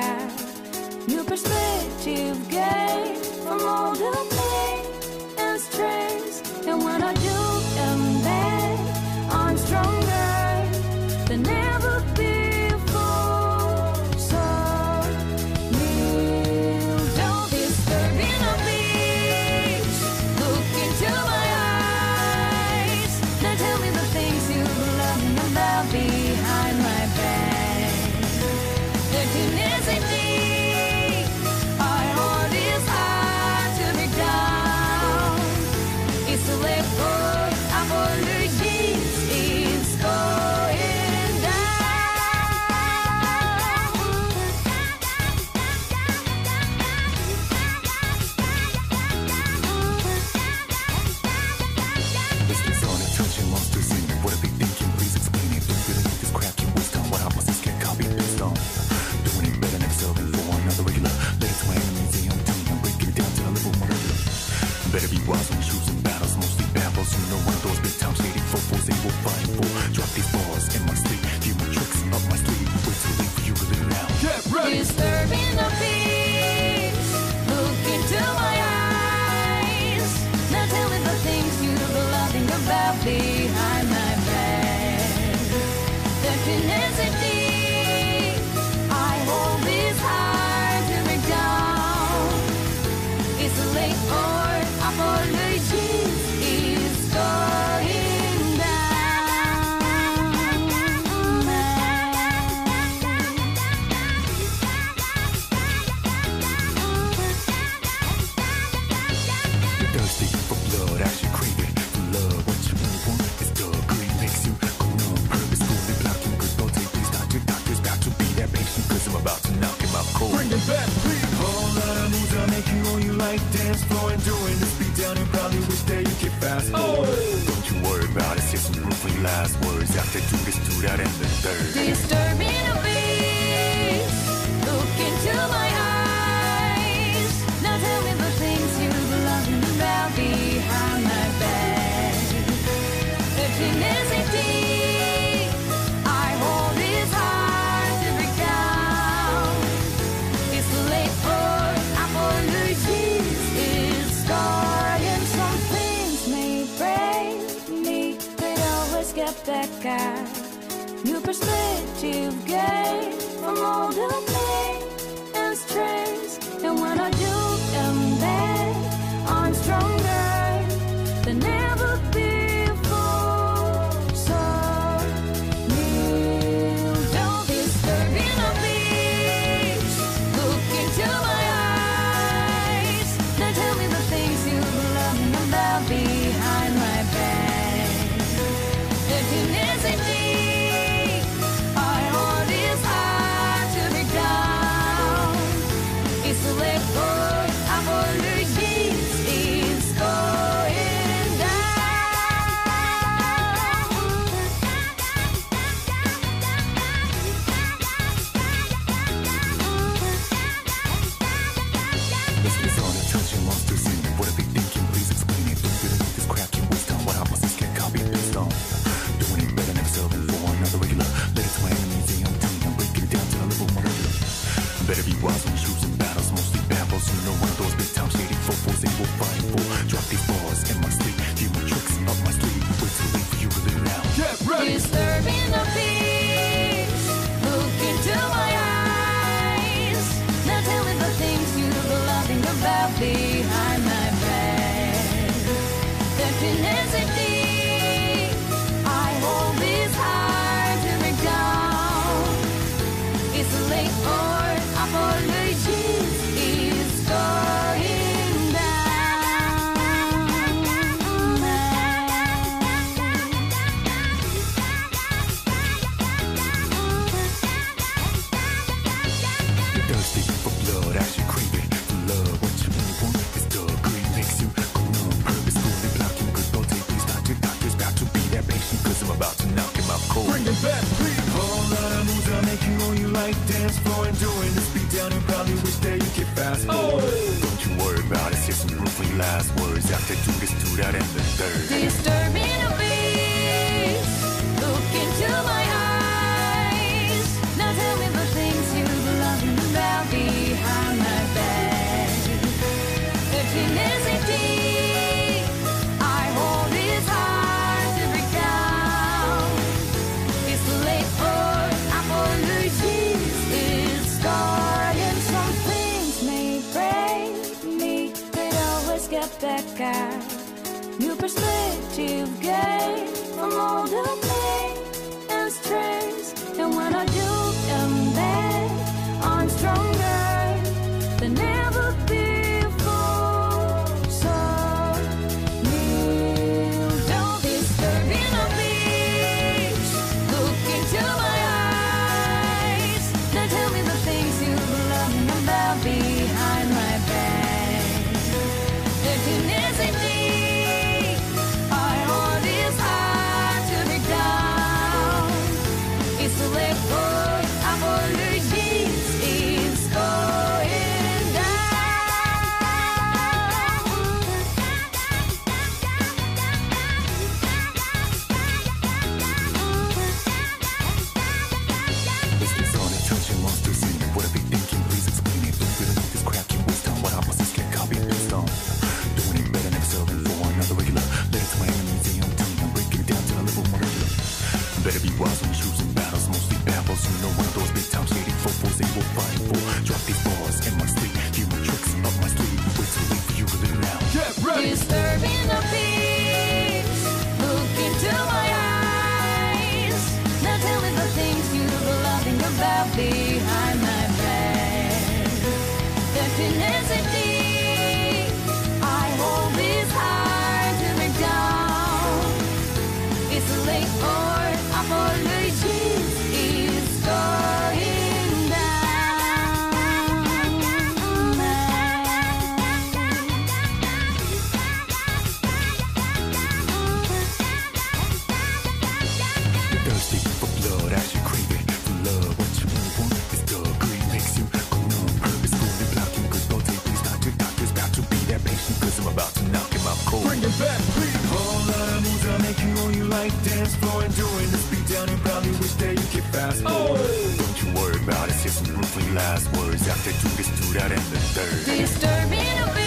care. New perspective gained from all the pain and stress, And when I do, perspective gained from all the pain. hours after two is two that and the third. Disturbing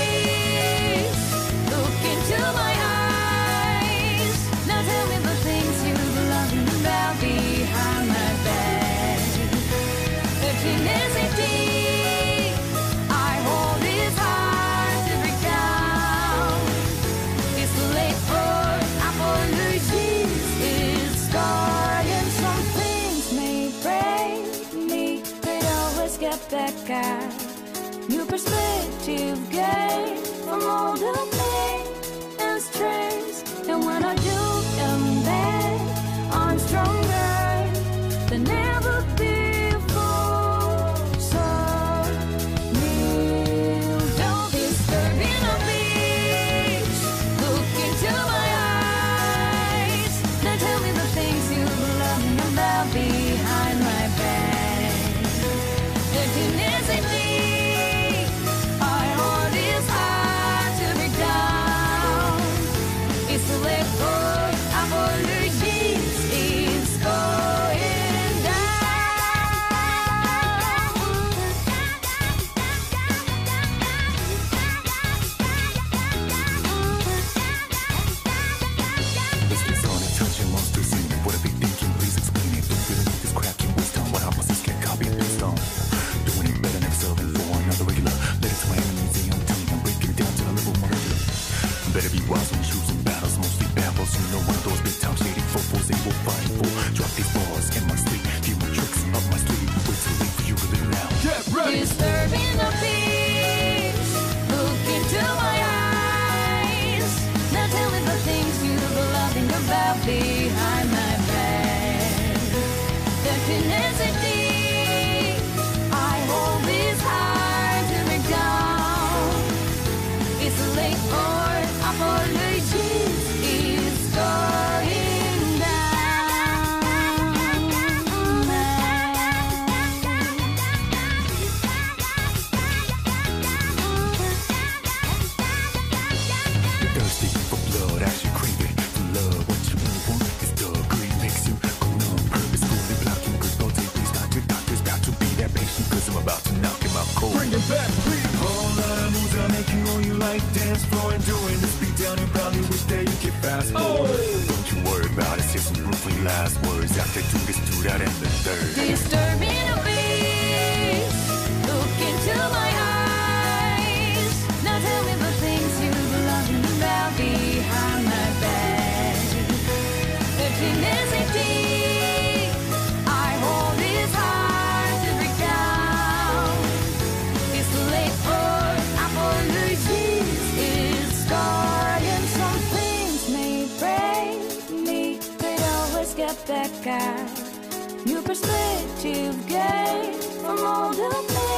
knock him out cold. Bring it back, please. All the moves are making all you like. Dance floor and doing this beat down. You probably wish that you could fast forward. Oh. Don't you worry about it. Say some roughly last words after two gets do that, and the third. Disturbing a beat. Look into my respect you've gained from all the pain.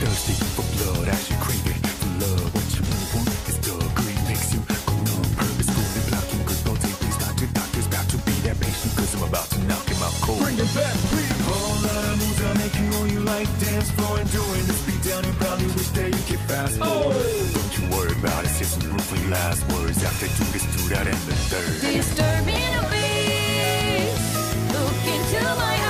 thirsty for blood as you crave it for love. What you really want is the greed makes you go numb. Purpose fully blocking good thoughts. Hey, please not to doctors. Got to be that patient cause I'm about to knock him out cold. Bring it back, please. Whole lot of moves are making all you like. Dance floor and the beat down. You probably wish that you could fast forward. Oh. Don't you worry about it. Say some ruefully last words after two, this, do that, and the third. Disturbing a beat. Look into my eyes.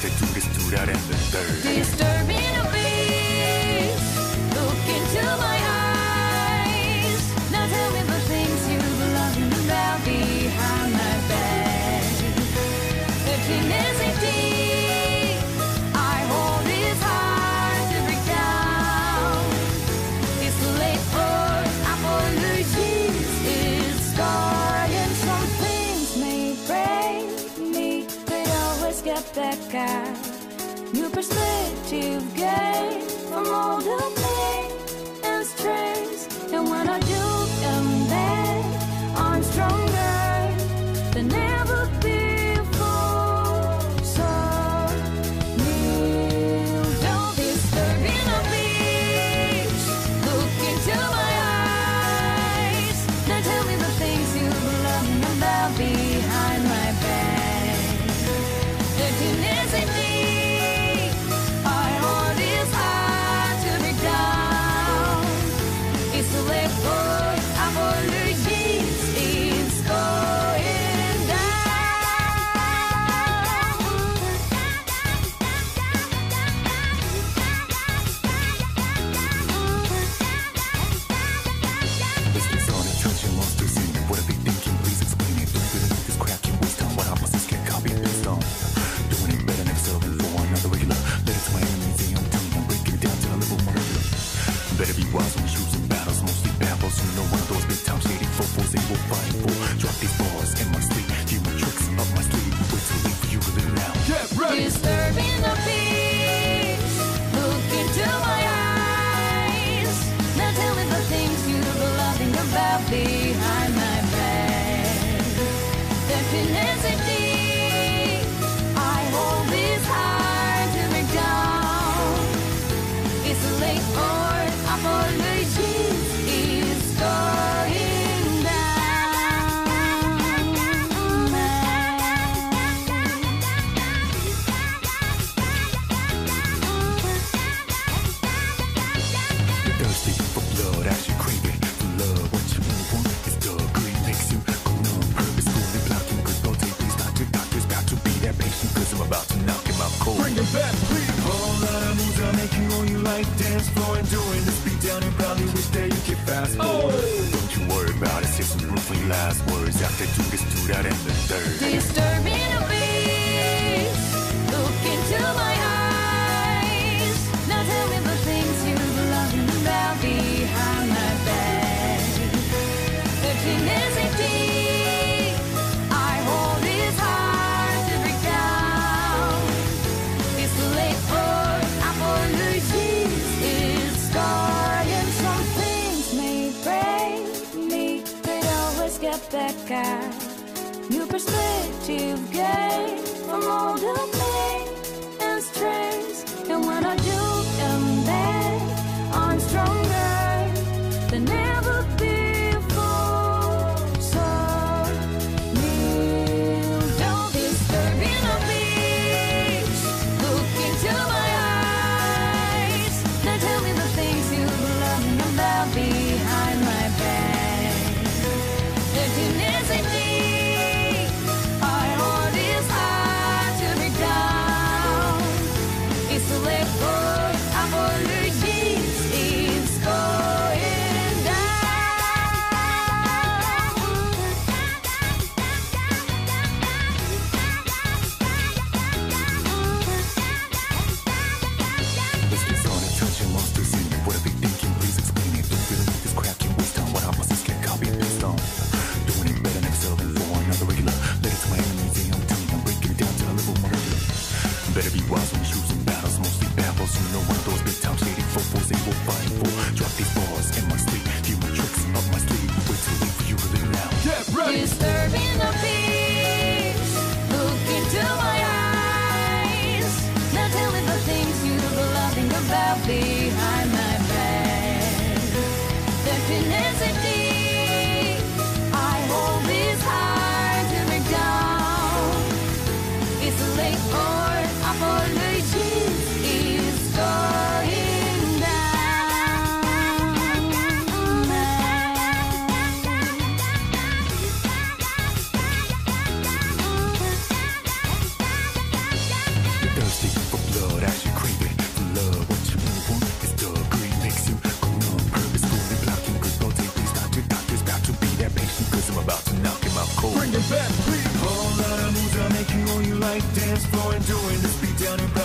때 두리스 두라랜들 split you've gained from older me. please. dance floor and doing the speed down and probably wish that you could fast forward. Oh. Don't you worry about it, say some ruefully last words after two gets to that and the third. Disturbing a beat, look into my perspective gained from all the pain and stress. And when I do, I'm back, I'm strong.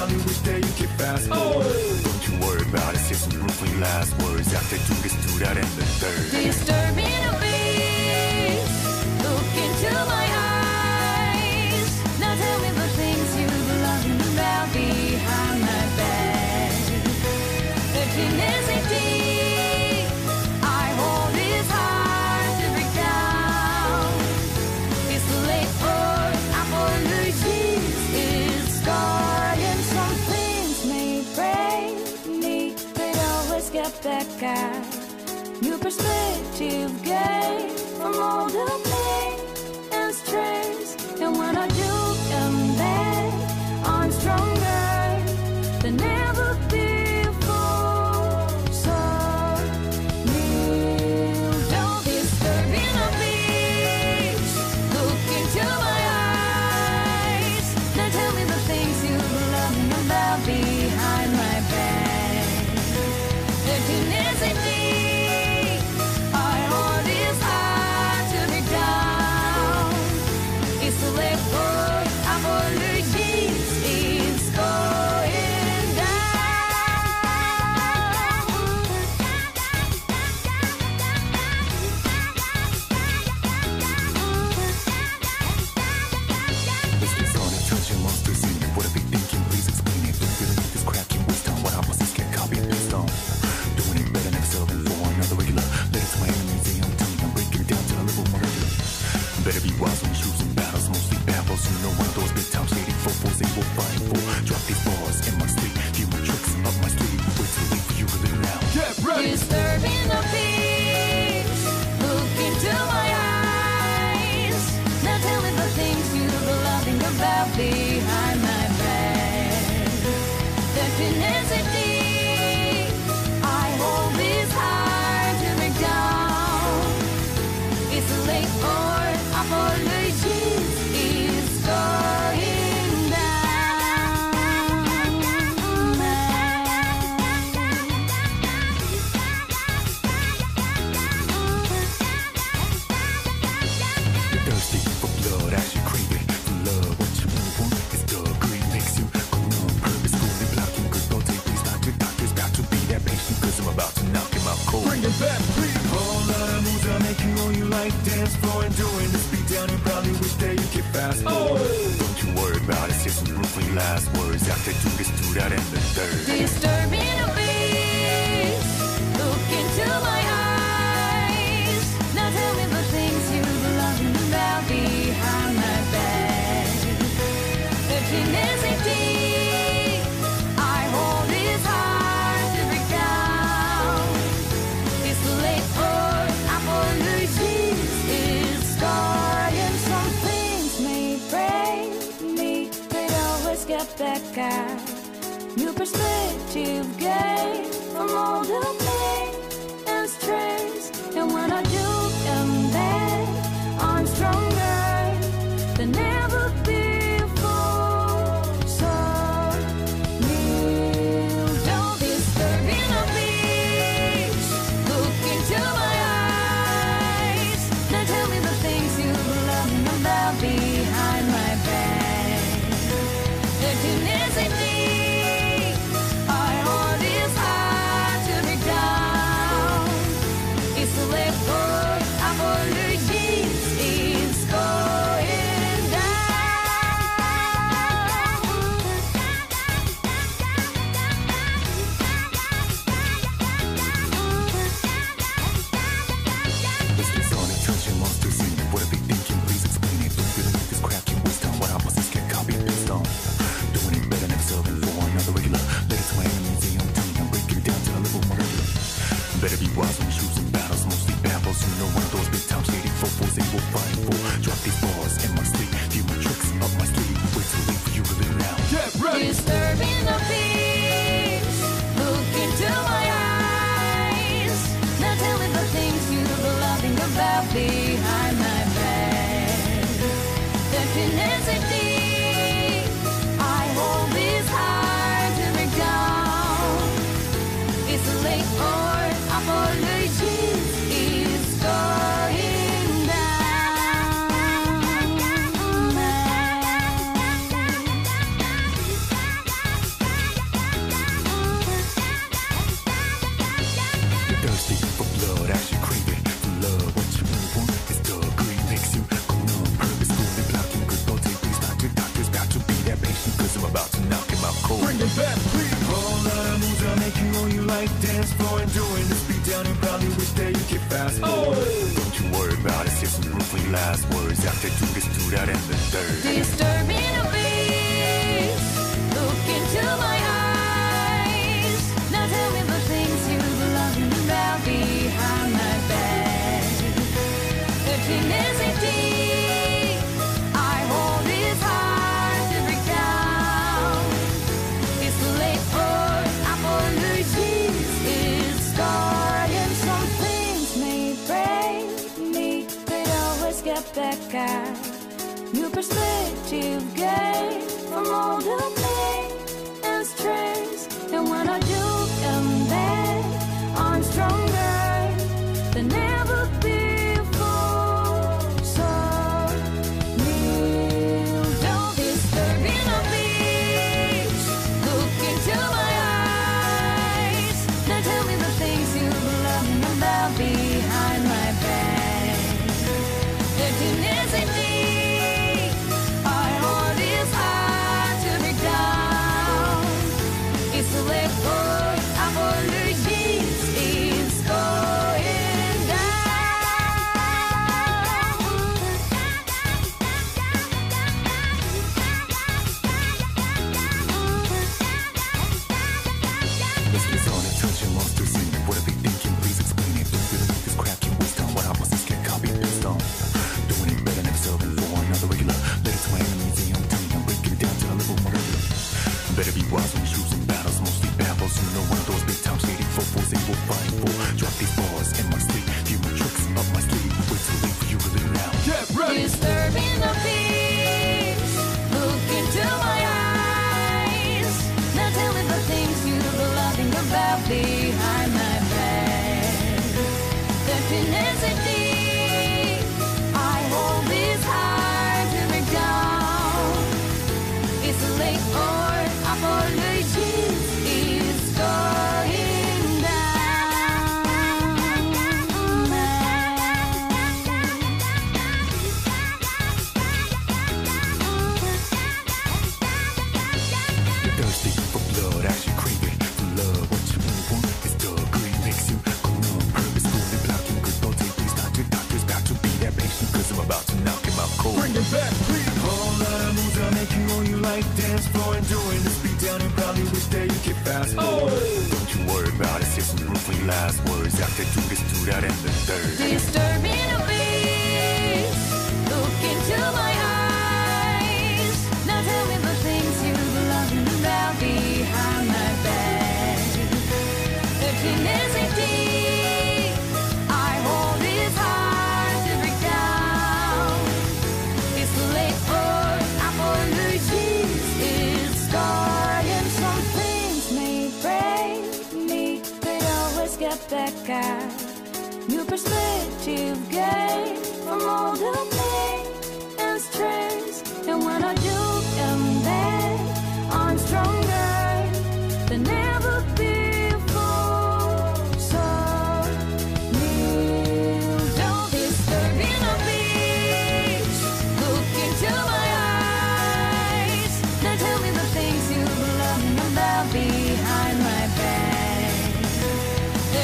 Johnny, wish that you could fast forward. Oh. Don't you worry about it, say some ruefully last words after two gets two that and the third. Disturbing you stir? Look into my eyes. Now tell me the things you've learned about me. perspective gained from all the pain.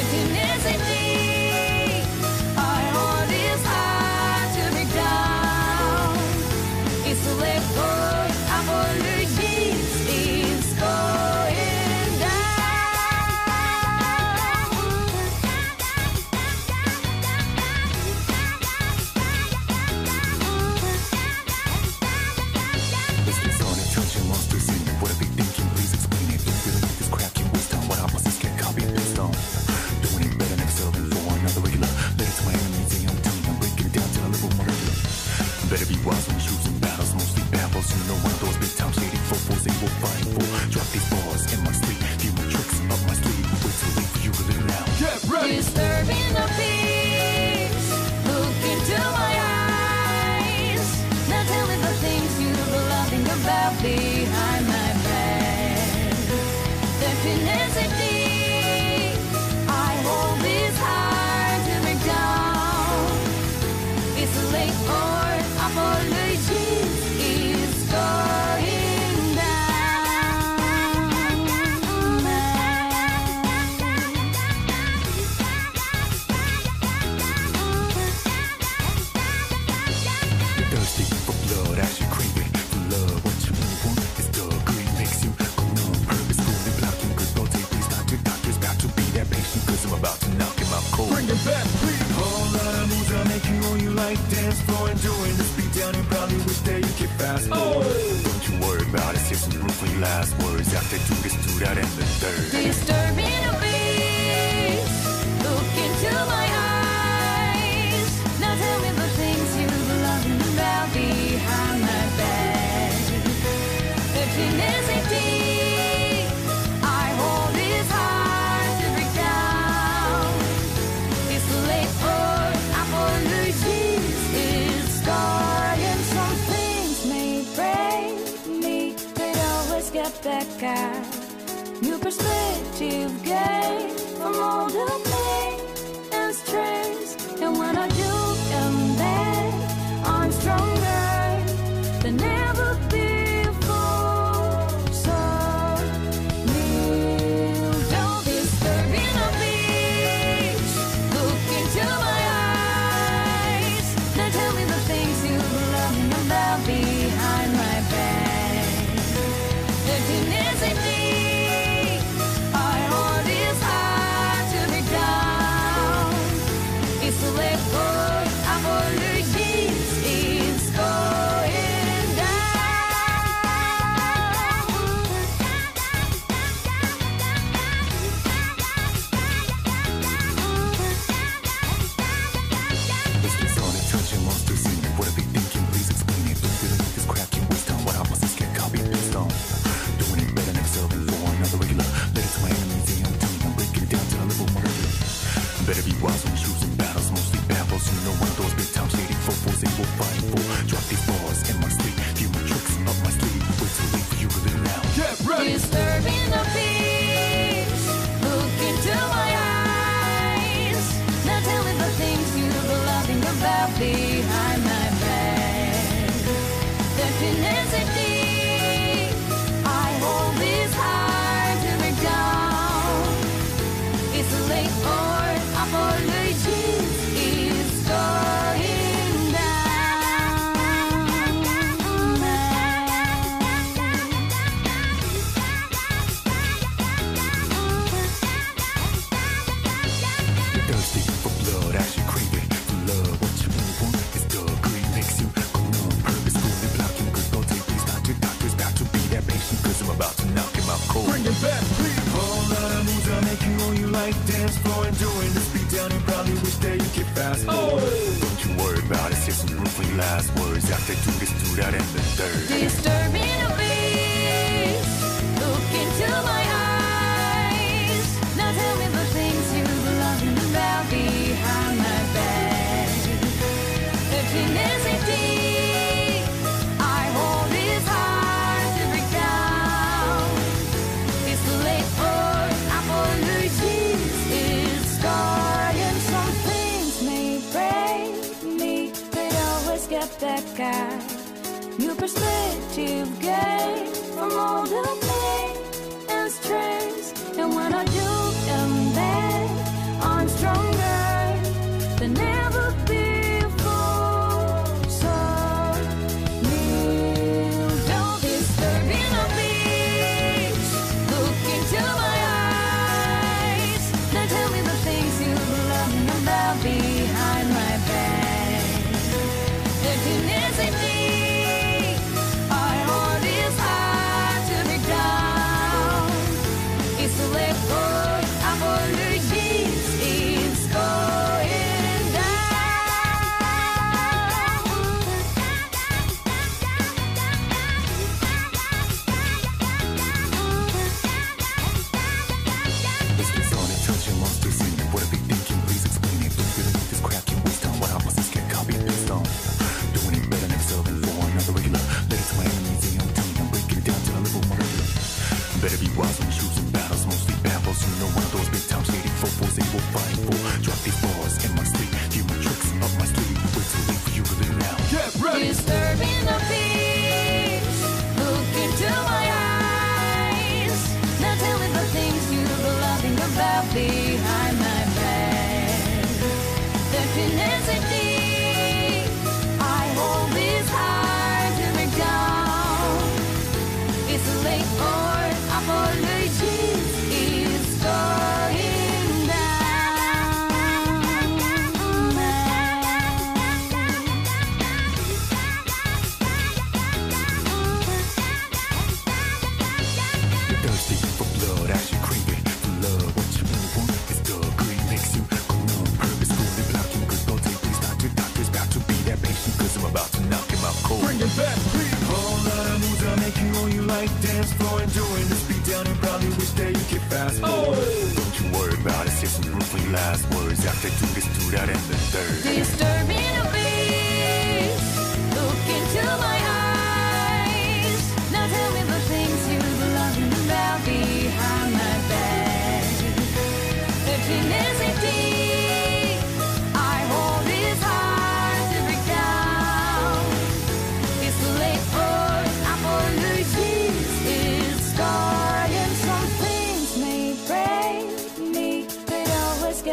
The tenacity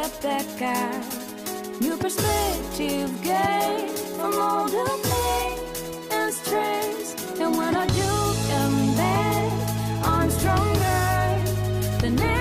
step back out. New perspective gained from all the pain and stress. And when I do come back, I'm stronger than ever.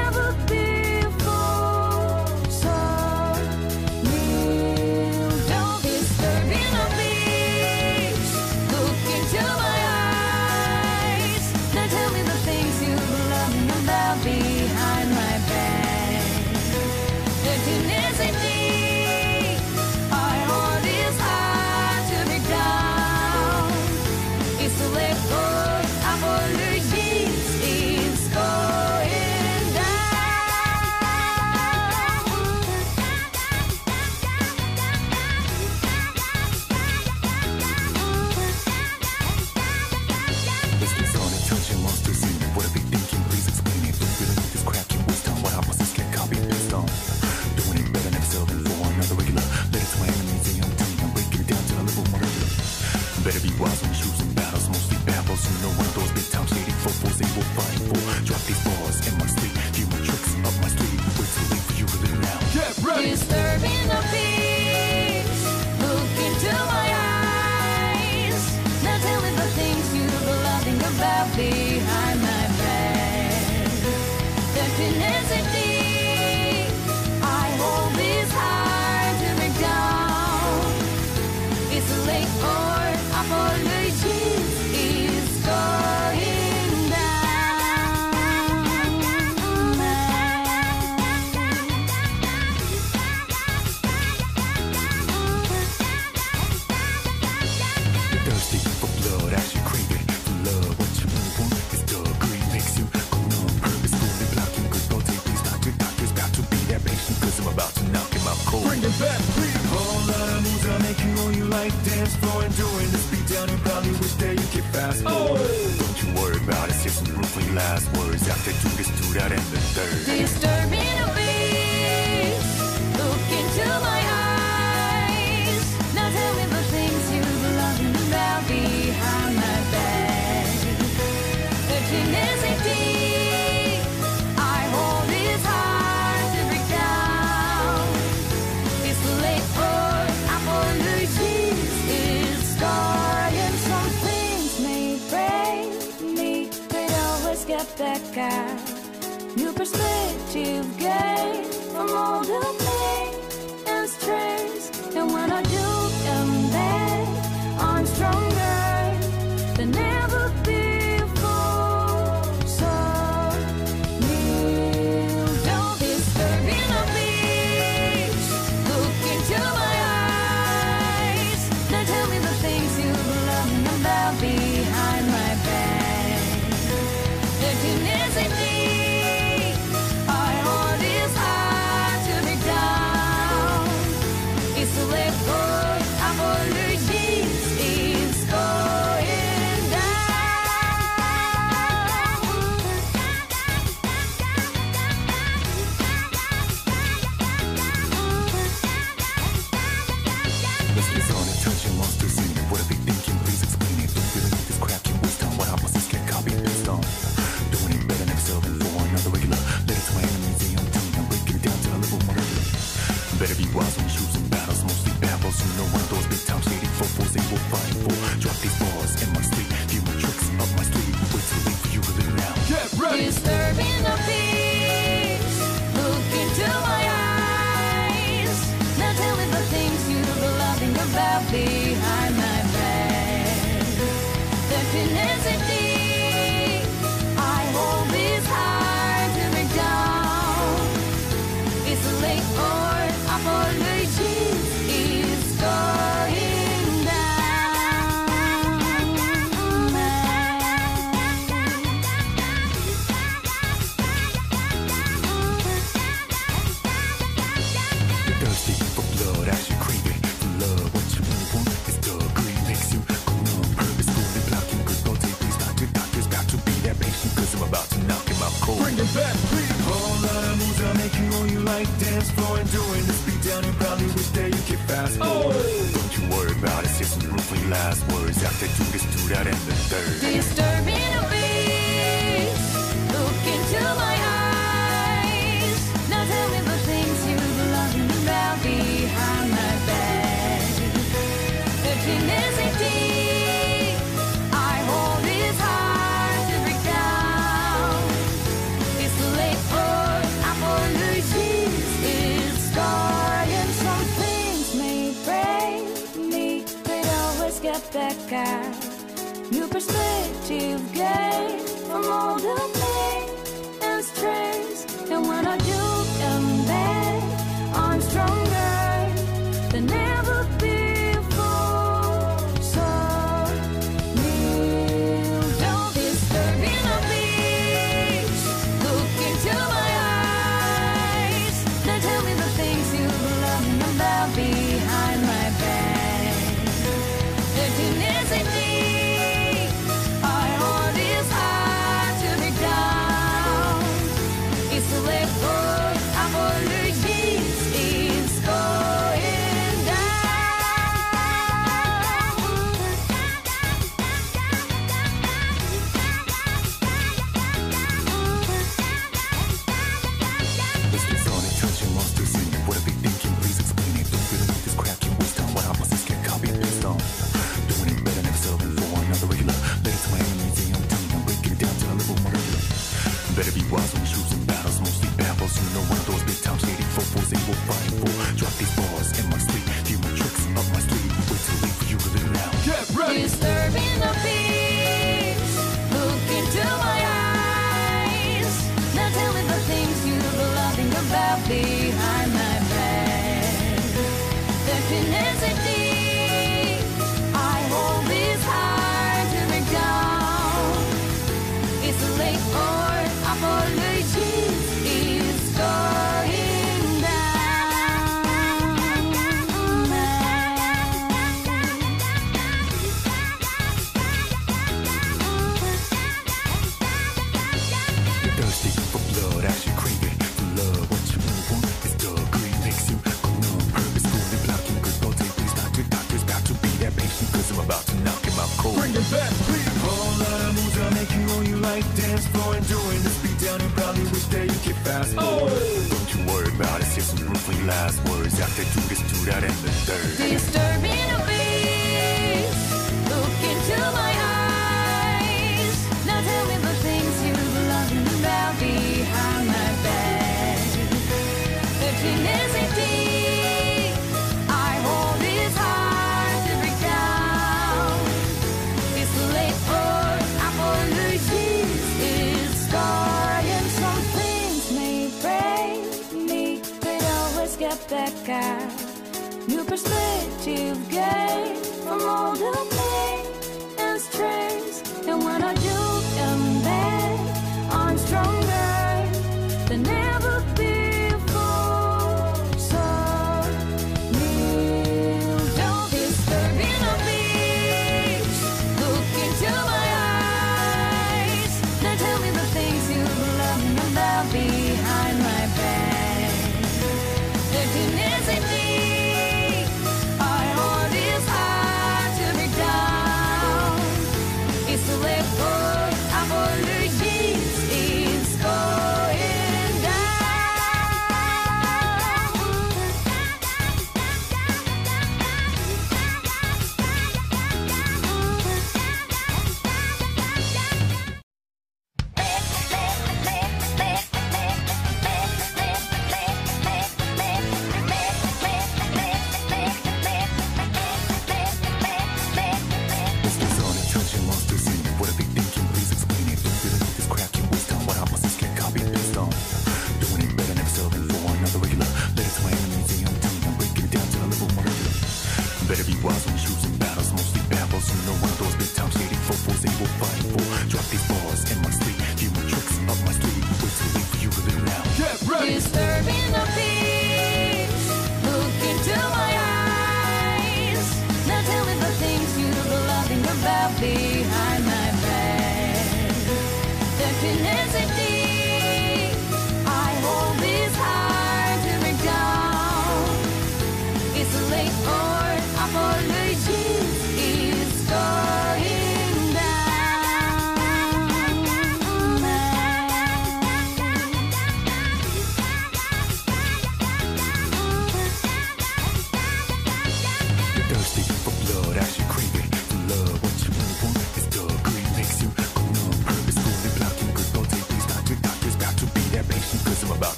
perspective gained from all the completely doing is speed down and probably wish that you could fast oh. forward. Oh. Don't you worry about it, say last words after two, this, two, that, and the third. Just some ruthless last words after two is two that and the third. Disturbing. a bit? that you've gained from all the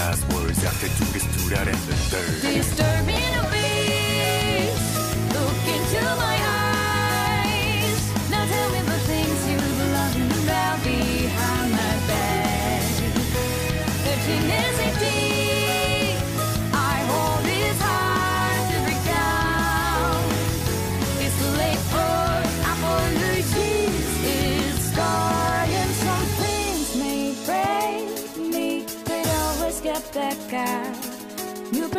last words after two is two that and the third.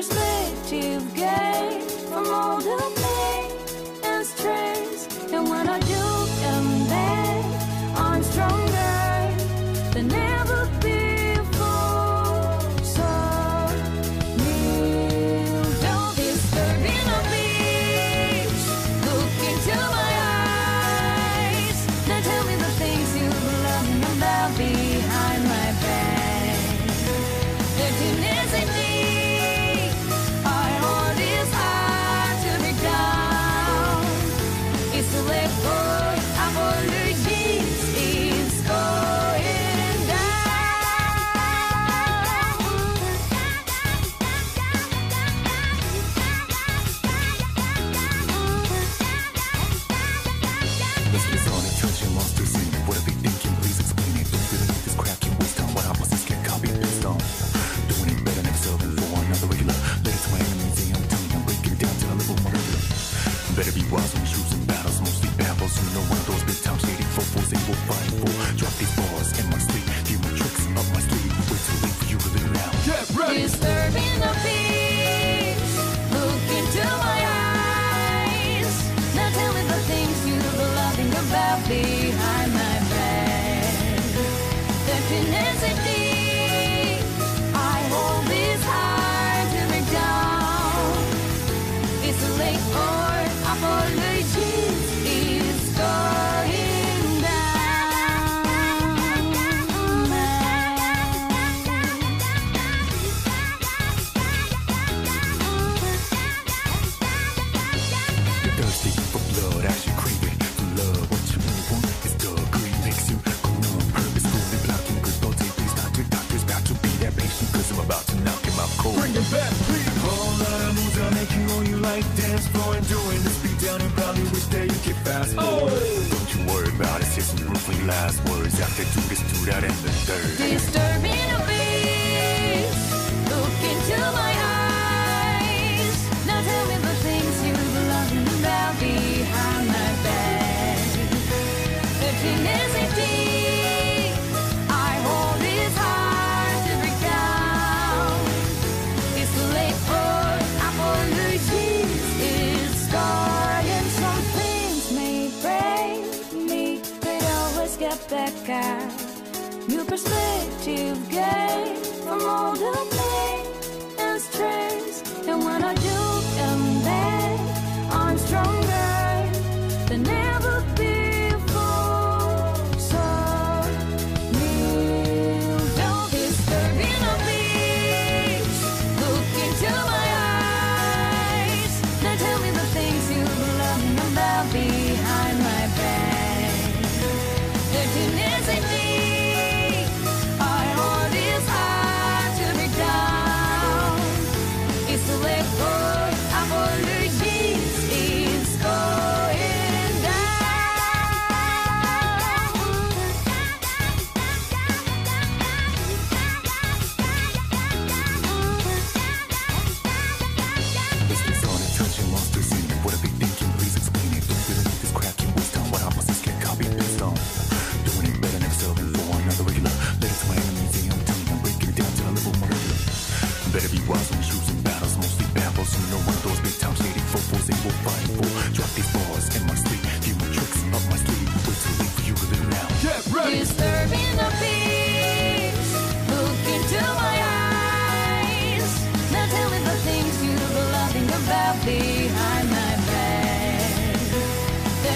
perspective gained from all the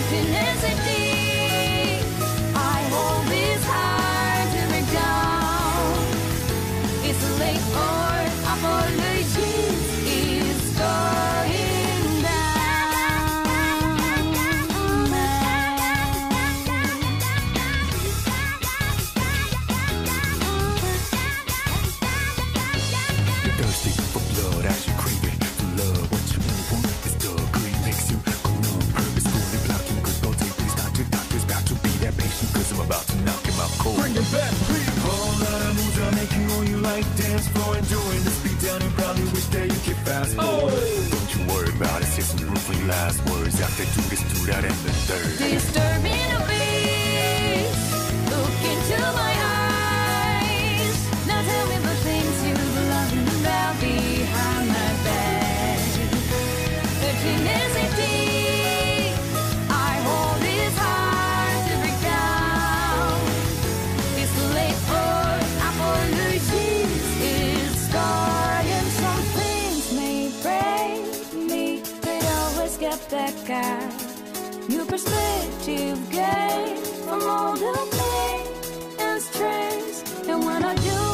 happiness it is. cool. Bring it back, please. Whole lot of moves are making all you like. Dance floor enjoying doing the speed down and probably wish that you could fast forward. Oh. Don't you worry about it, say some ruefully last words. After two this, two, that and the third. Disturbing a beat, look into my eyes. Now tell me the things you were loving about me. perspective gained from all the pain and stress. And when I do.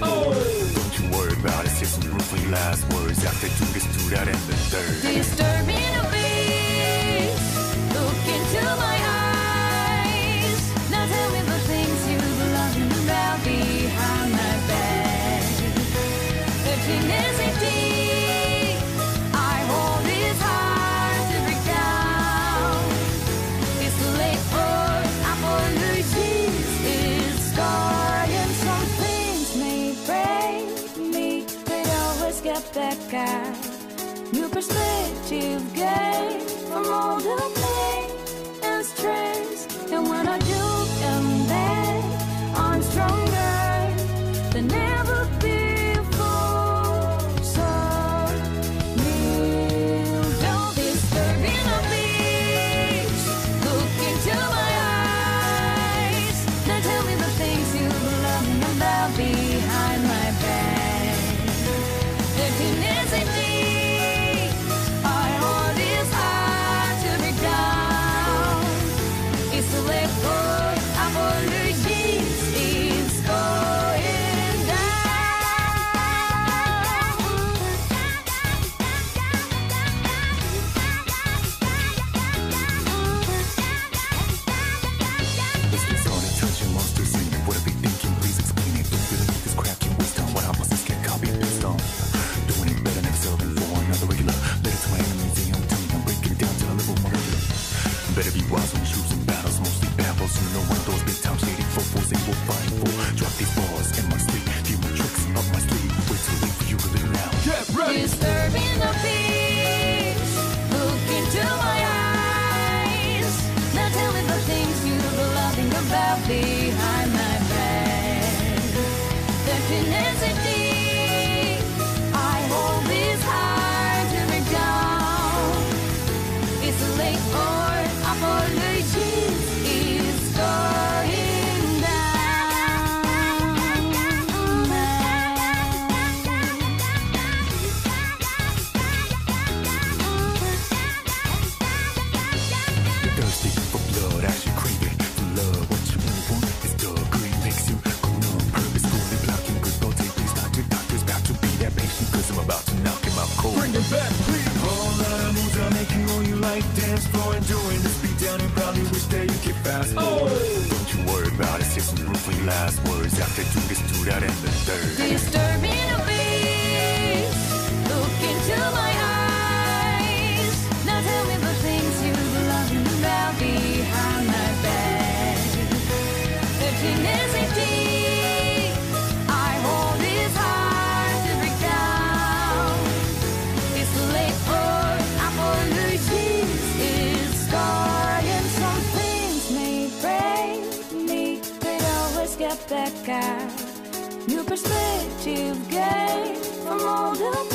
asshole. You worry about it, it's room for your last words after two gets two that and the third. Disturbing you a beat? Look into my eyes. perspective gained from all the pain. choosing battles, mostly battles. You know when those big times hating for fools they will fight for. Drop these balls in my sleep, tricks up my sleeve. Wait till leave you now. Get ready. flowing, doing the speed down and probably wish that you could fast forward. Oh. Don't you worry about it, say some ruefully last words after two gets stood that and the third. New perspective gained from all the